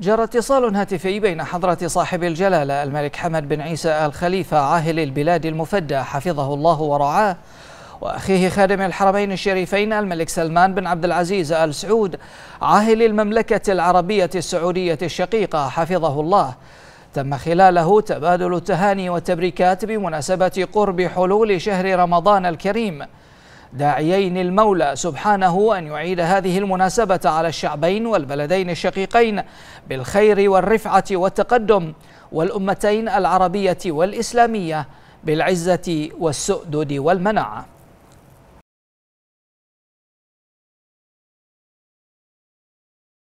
جرى اتصال هاتفي بين حضرة صاحب الجلالة الملك حمد بن عيسى آل خليفة عاهل البلاد المفدى حفظه الله ورعاه وأخيه خادم الحرمين الشريفين الملك سلمان بن عبد العزيز آل سعود عاهل المملكة العربية السعودية الشقيقة حفظه الله. تم خلاله تبادل التهاني والتبريكات بمناسبة قرب حلول شهر رمضان الكريم. داعيين المولى سبحانه أن يعيد هذه المناسبة على الشعبين والبلدين الشقيقين بالخير والرفعة والتقدم والأمتين العربية والإسلامية بالعزة والسؤدد والمناعة.